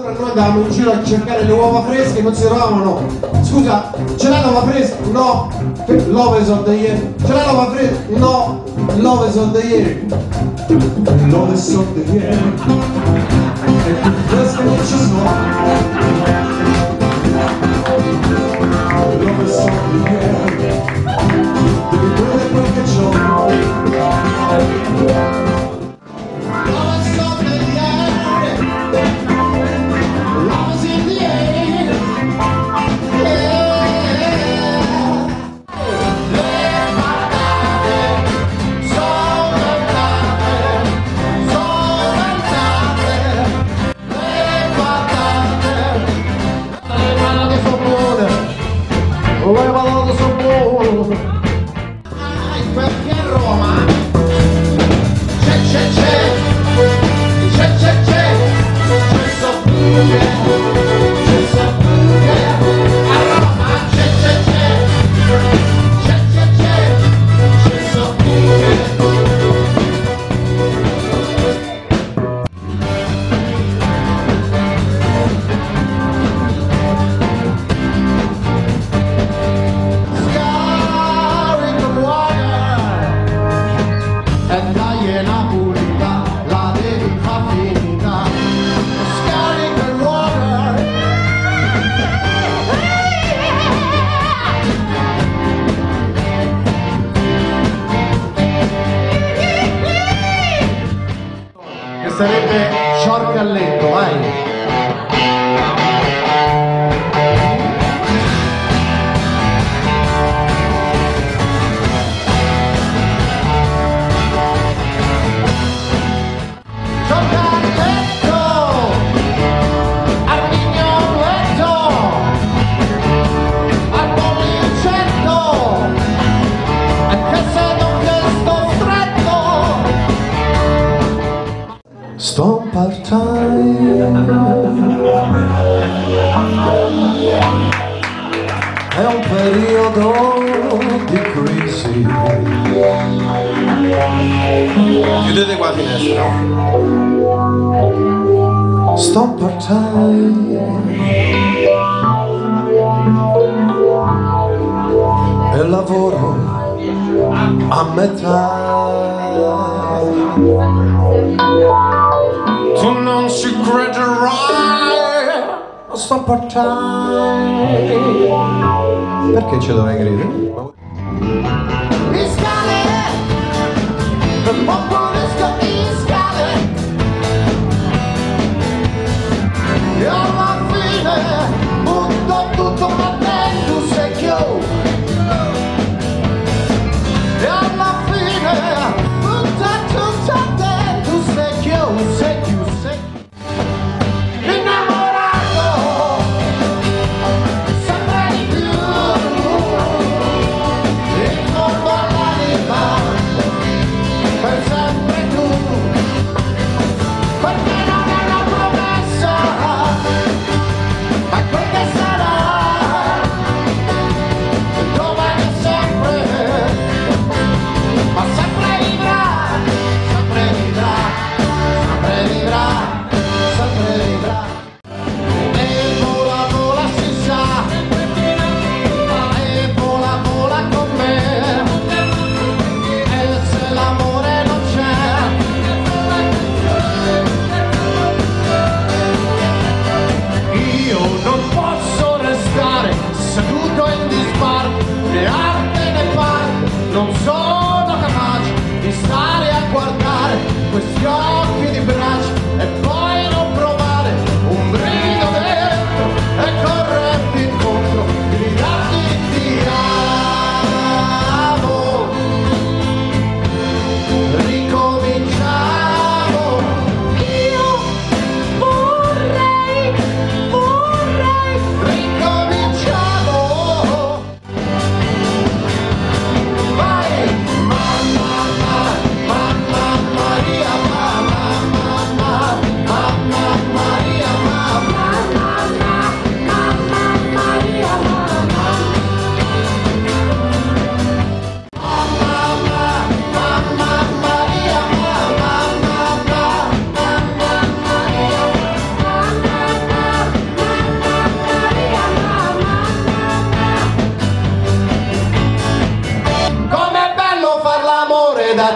Allora noi andavamo in giro a cercare le uova fresche, non si trovavano. Scusa, ce l'hai l'uova fresca? No. L'ove sono da ieri. Ce l'hai l'uova fresca? No. L'ove sono da ieri. L'ove sono da ieri. E più fresche non ci sono. L'ove sono da ieri. Yeah. ছেলেকে সরকার নেই। Sto part-time. È un periodo di crisi. Chiudete qua la finestra. Sto part-time. E lavoro a metà tu non ci crederai Sto part-time Perché ci dovrei credere?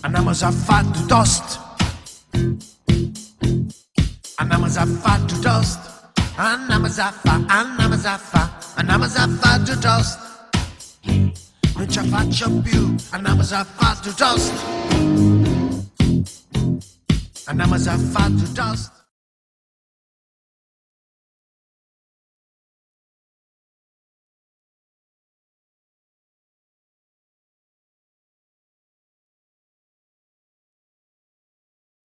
Andiamo a fare toast. Andiamo a fare toast. Andiamo a fare, andiamo a fare Andiamo a fare toast Non ci faccio più Andiamo a fare toast Andiamo a fare toast